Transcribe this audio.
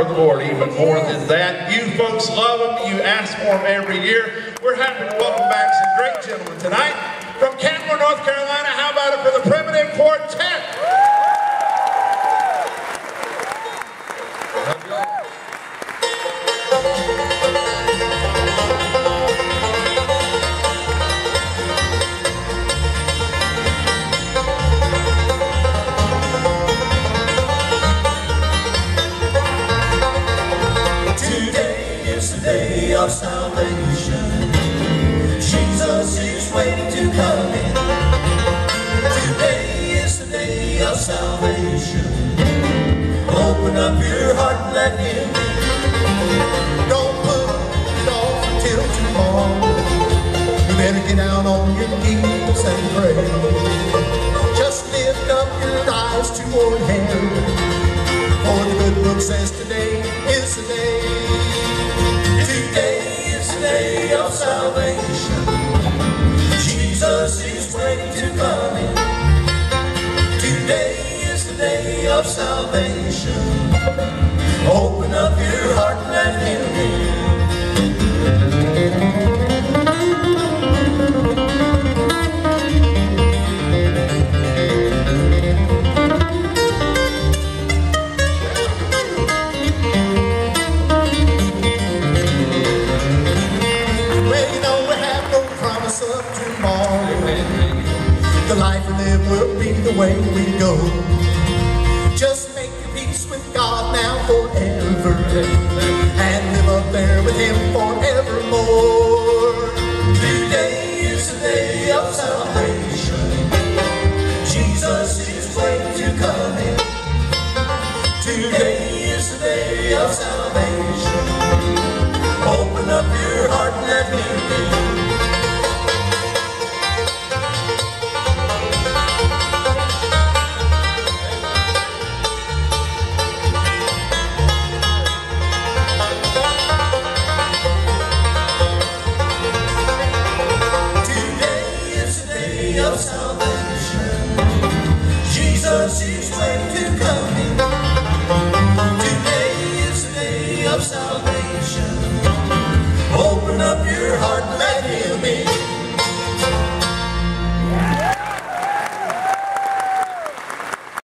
for the Lord even more than that. You folks love them. You ask for them every year. We're happy to welcome back some great gentlemen tonight. From Candler, North Carolina, how about it for the Primitive of salvation. Jesus is waiting to come in. Today is the day of salvation. Open up your heart and let him in. Don't put it off until tomorrow. You better get down on your knees and pray. Just lift up your eyes toward heaven. For the good book says today is the day. Salvation. Open up your heart and let him in. Well, you know we have no promise of tomorrow. The life we live will be the way we go. Just make your peace with God now forever. And live up there with Him forevermore. Today is the day of salvation. Jesus is waiting to come in. Today is the day of salvation. Open up your heart and let him in. Day of salvation. Jesus is waiting to come in. Today is the day of salvation.